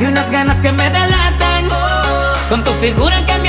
y unas ganas que me delatan. Con tu figura que me